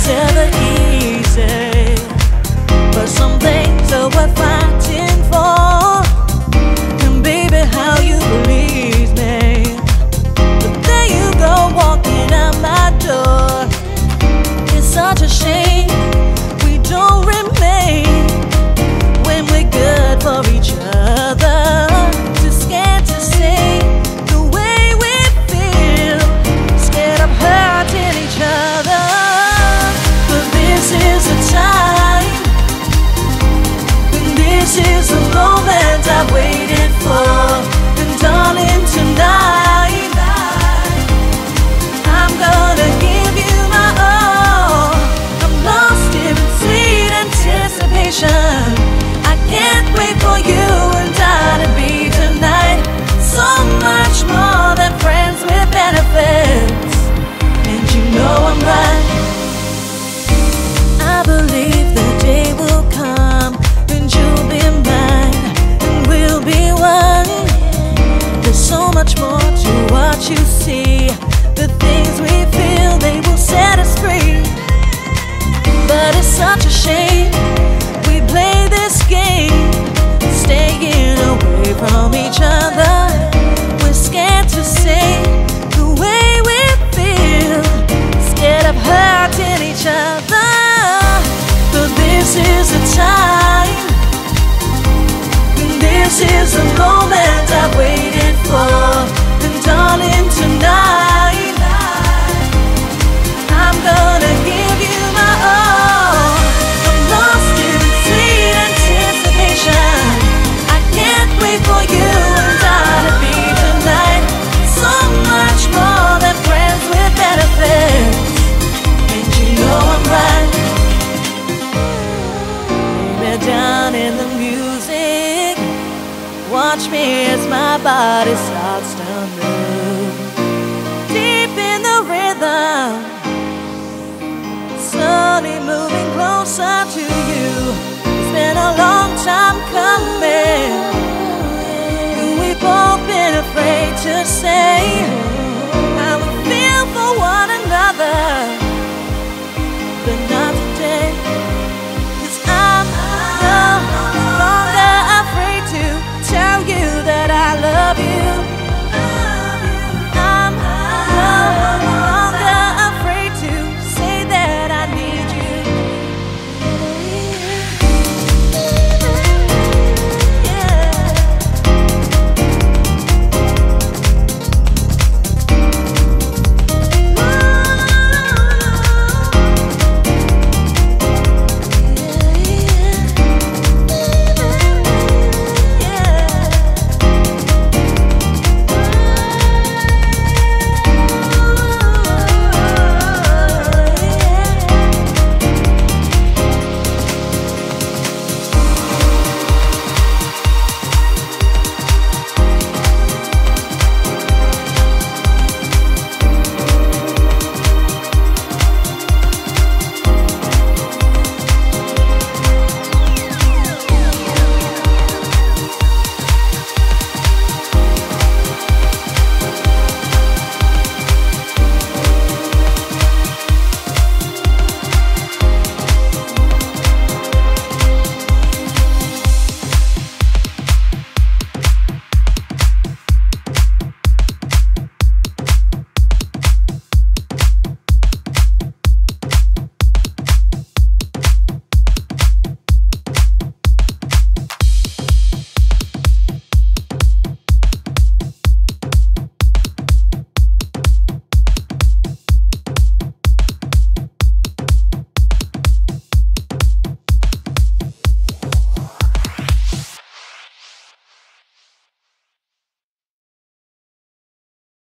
things ever easy, but some things are worth fighting. i waited. Watch me as my body starts to move. Deep in the rhythm. Slowly moving closer to you. It's been a long time coming. We've both been afraid to say.